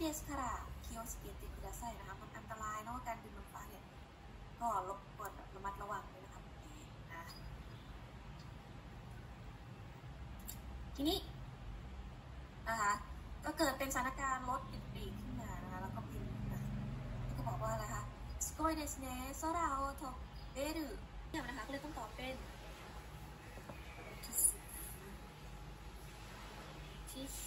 ですから気をつけてくださいนะคะ มันอันตรายเนาะการบินบนฟ้าเนี่ย ก็รบกวนระมัดระวังเลยนะคะนะทีนี้นะคะก็เกิดเป็นสถานการณ์รถติดปีกขึ้นมานะคะ แล้วก็บินนะก็บอกว่าอะไรคะすごいですね空を飛べるเนี่ยนะคะก็เลยต้องตอบเป็นキス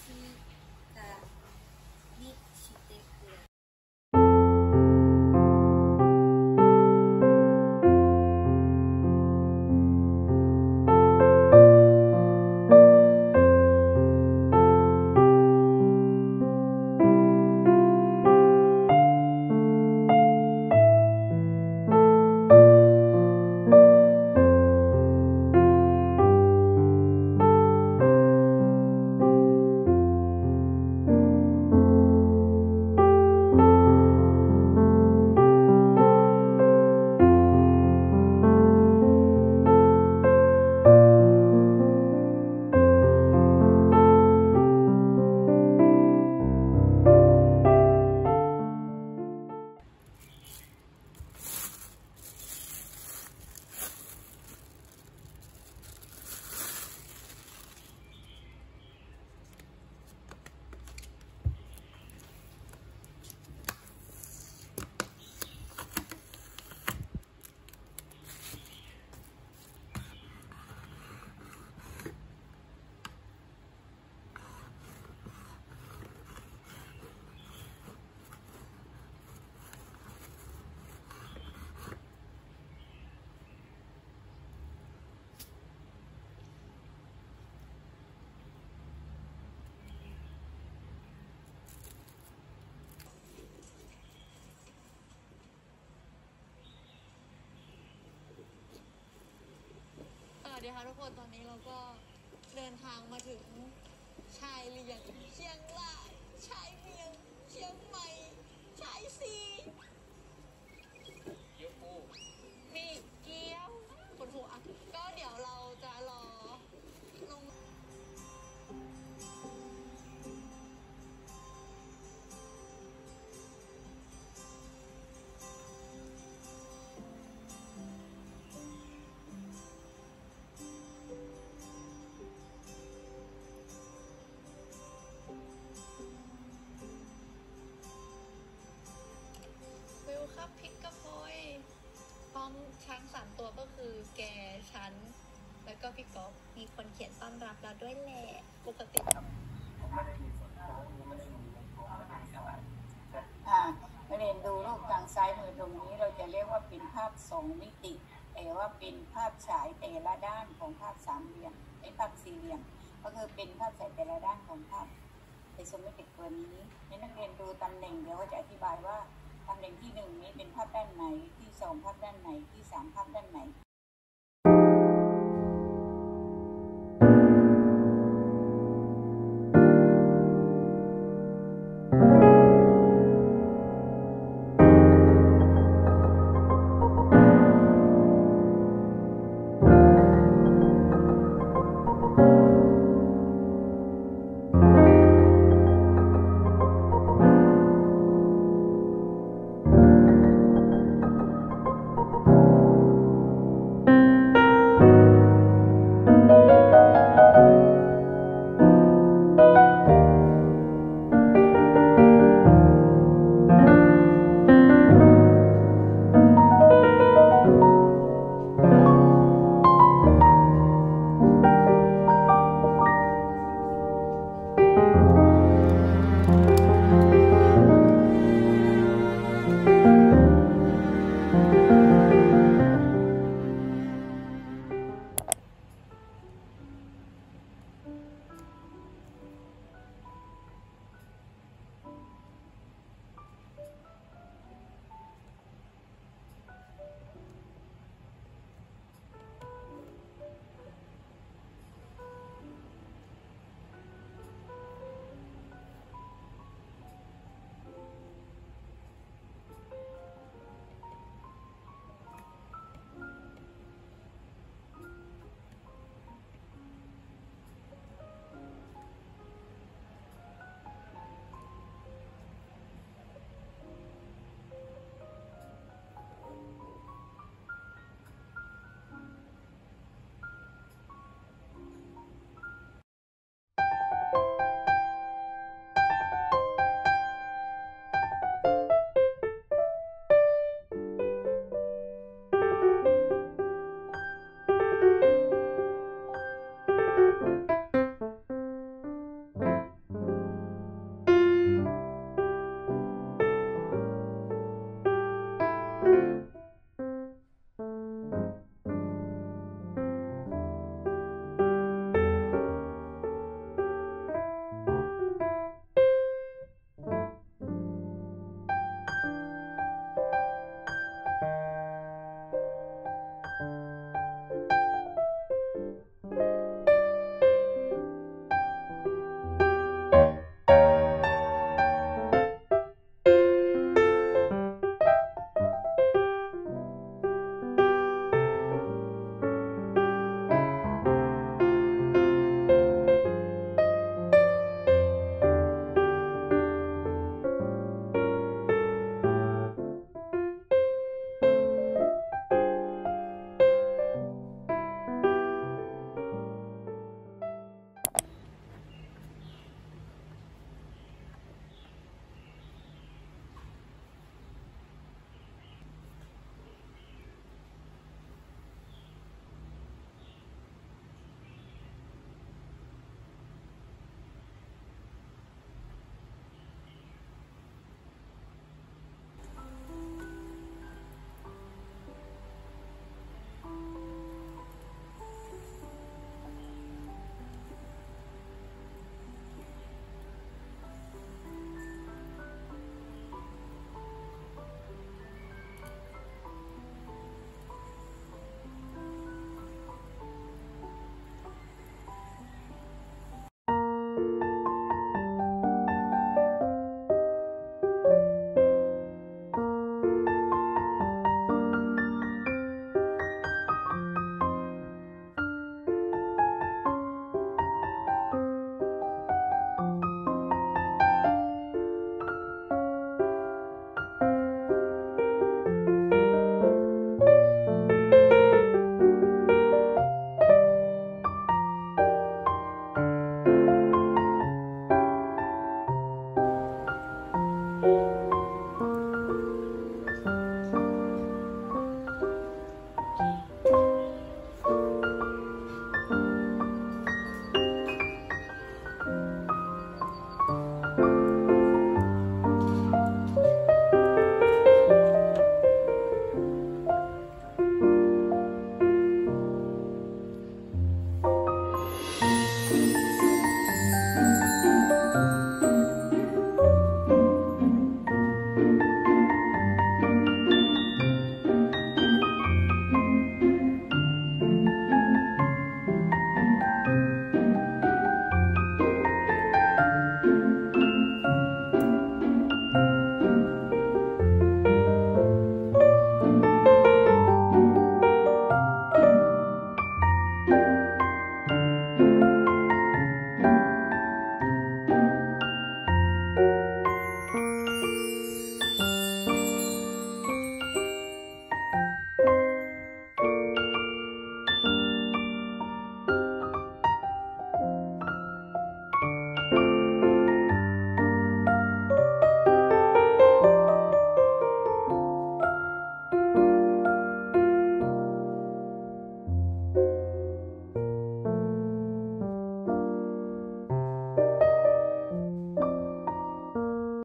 สดีค่ะทุกคนตอนนี้เราก็เดินทางมาถึงชายเลียงเชียงรายชายเมียงเชียงใหม่ชายซี ก็พี่ก๊อฟมีคนเขียนต้อนรับเราด้วยแหละปกติอ่านักเรียนดูรูปทางซ้ายมือตรงนี้เราจะเรียกว่าเป็นภาพสองมิติ แต่ว่าเป็นภาพฉายแต่ละด้านของภาพสามเหลี่ยมไอ้ภาพสี่เหลี่ยมก็คือเป็นภาพฉายแต่ละด้านของภาพไอโซเมติตัวนี้ให้นักเรียนดูตำแหน่งเดี๋ยวก็จะอธิบายว่าตำแหน่งที่หนึ่งนี้เป็นภาพด้านไหนที่สองภาพด้านไหนที่สามภาพด้านไหน